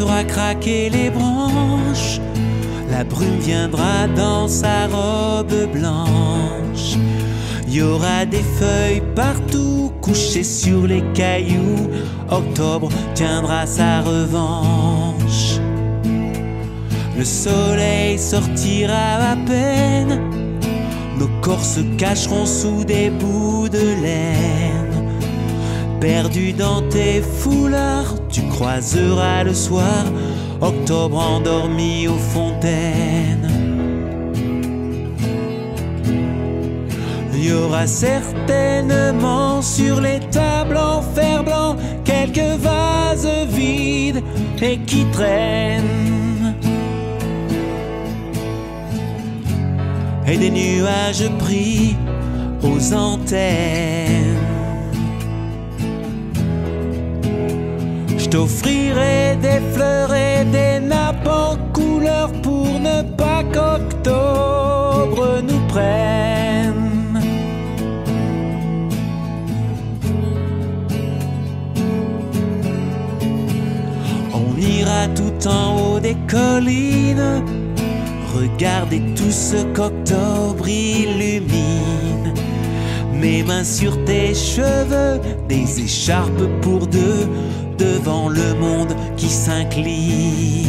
fera craquer les branches. La brume viendra dans sa robe blanche. Il y aura des feuilles partout couchées sur les cailloux. Octobre tiendra sa revanche. Le soleil sortira à peine. Nos corps se cacheront sous des bouts de laine. Perdu dans tes foulards, tu croiseras le soir octobre endormi aux fontaines. Il y aura certainement sur les tables en fer blanc quelques vases vides et qui traînent. Et des nuages pris aux antennes. T'offrirai des fleurs et des nappes en couleur pour ne pas qu'octobre nous prenne. On ira tout en haut des collines, regarder tout ce qu'octobre illumine. Mes mains sur tes cheveux, des écharpes pour deux, devant le monde qui s'incline.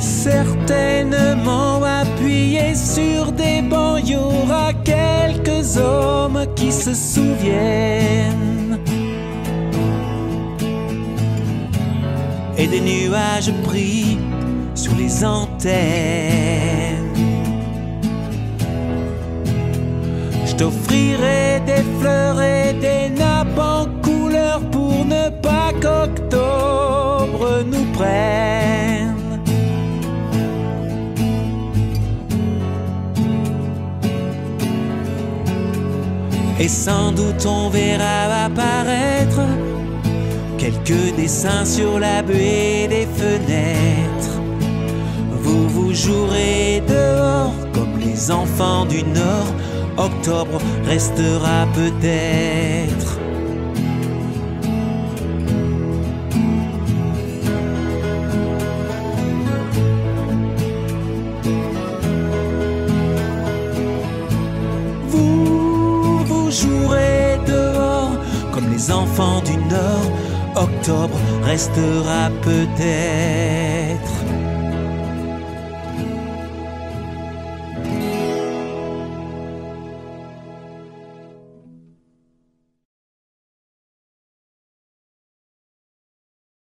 Certainement appuyé sur des bancs, y aura quelques hommes qui se souviennent. Et des nuages pris sur les antennes. Je t'offrirai des fleurs et des nappes en couleur pour ne pas qu'octobre nous prenne. Et sans doute on verra apparaître quelques dessins sur la buée des fenêtres. Vous vous jouerez dehors comme les enfants du Nord. Octobre restera peut-être. Comme les enfants du Nord. Octobre restera peut-être.